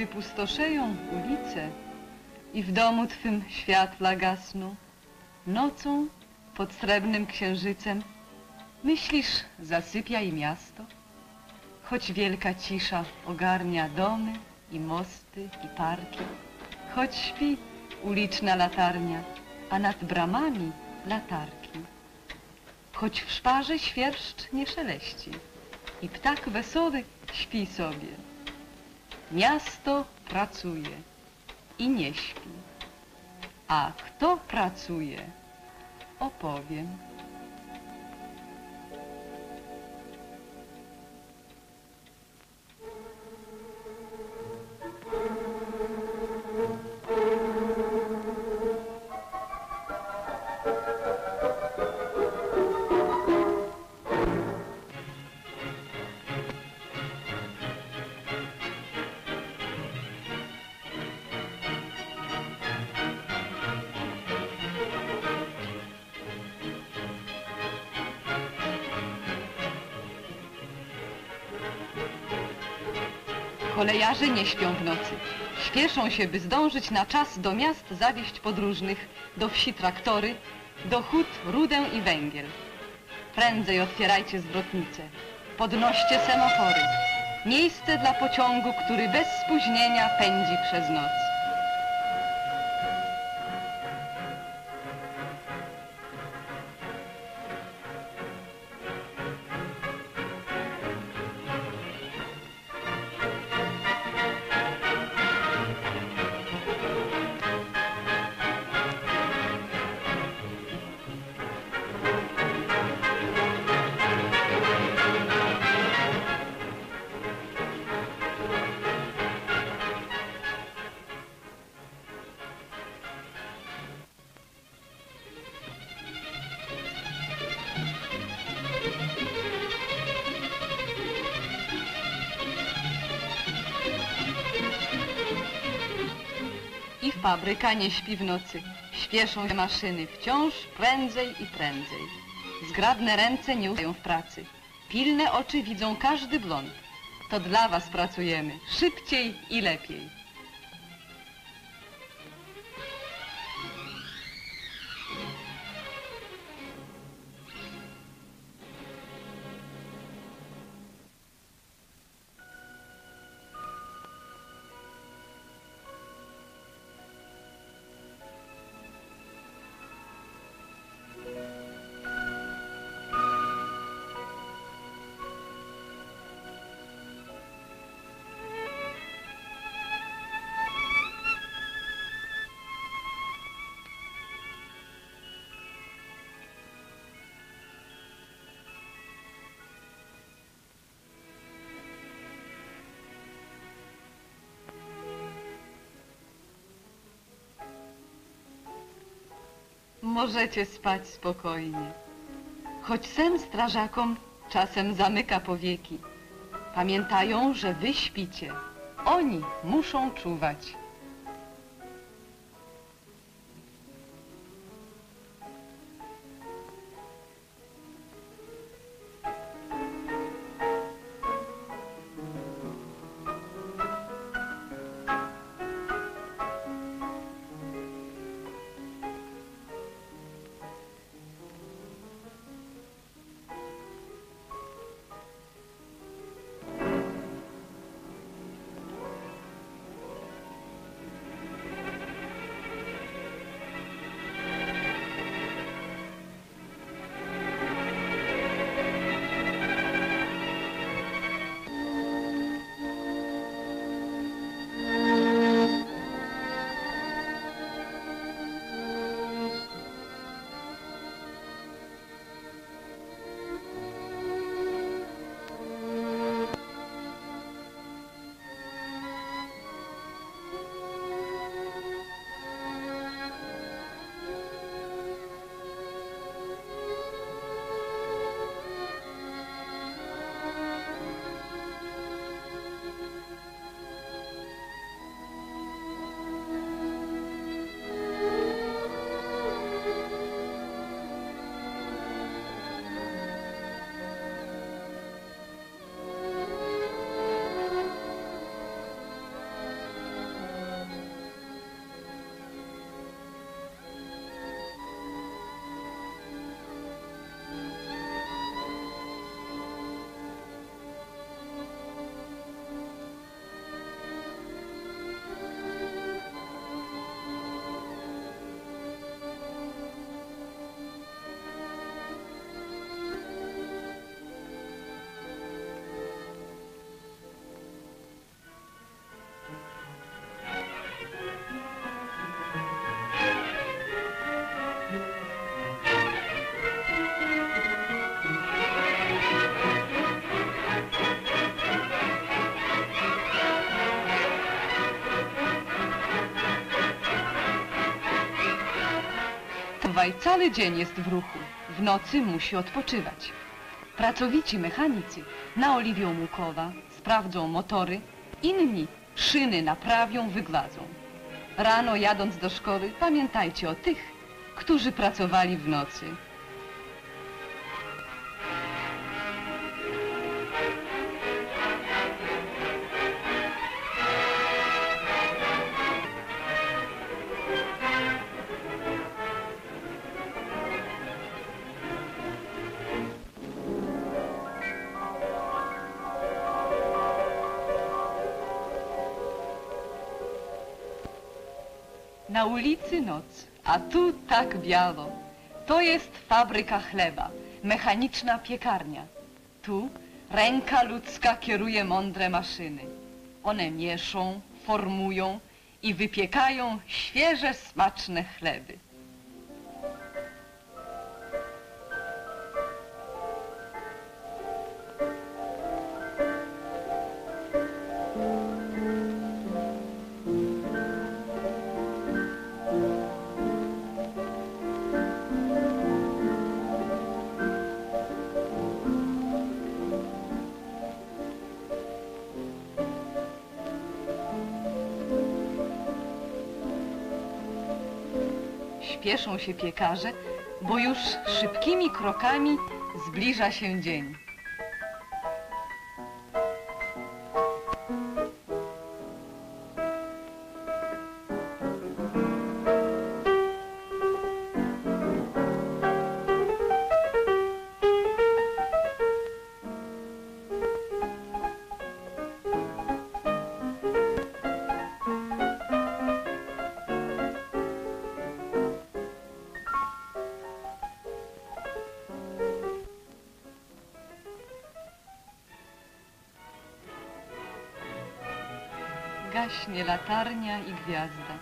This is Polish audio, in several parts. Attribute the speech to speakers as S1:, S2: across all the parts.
S1: gdy pustoszeją ulice i w domu twym światła gasną, nocą pod srebrnym księżycem, myślisz, zasypia i miasto? Choć wielka cisza ogarnia domy i mosty i parki, choć śpi uliczna latarnia, a nad bramami latarki. Choć w szparze świerszcz nie szeleści i ptak wesoły śpi sobie. Miasto pracuje i nie śpi. A kto pracuje, opowiem. Kolejarze nie śpią w nocy. Śpieszą się, by zdążyć na czas do miast zawieźć podróżnych, do wsi traktory, do hut rudę i węgiel. Prędzej otwierajcie zwrotnice, podnoście semafory. Miejsce dla pociągu, który bez spóźnienia pędzi przez noc. I fabryka nie śpi w nocy. Śpieszą się maszyny wciąż prędzej i prędzej. Zgrabne ręce nie ustają w pracy. Pilne oczy widzą każdy blond. To dla was pracujemy. Szybciej i lepiej. Możecie spać spokojnie. Choć sen strażakom czasem zamyka powieki. Pamiętają, że wy śpicie. Oni muszą czuwać. Cały dzień jest w ruchu, w nocy musi odpoczywać. Pracowici mechanicy naoliwią mu koła, sprawdzą motory, inni szyny naprawią, wygladzą. Rano jadąc do szkoły pamiętajcie o tych, którzy pracowali w nocy. Na ulicy noc, a tu tak biało. To jest fabryka chleba, mechaniczna piekarnia. Tu ręka ludzka kieruje mądre maszyny. One mieszą, formują i wypiekają świeże, smaczne chleby. Śpieszą się piekarze, bo już szybkimi krokami zbliża się dzień. Gaśnie latarnia i gwiazda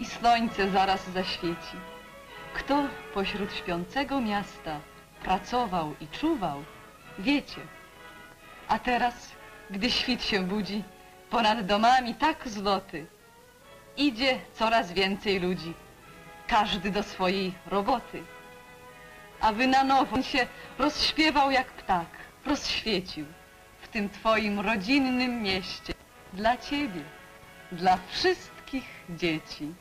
S1: i słońce zaraz zaświeci. Kto pośród śpiącego miasta pracował i czuwał, wiecie. A teraz, gdy świt się budzi, ponad domami tak zloty, idzie coraz więcej ludzi, każdy do swojej roboty. A wy na nowo się rozśpiewał jak ptak, rozświecił w tym twoim rodzinnym mieście. Dla ciebie, dla wszystkich dzieci.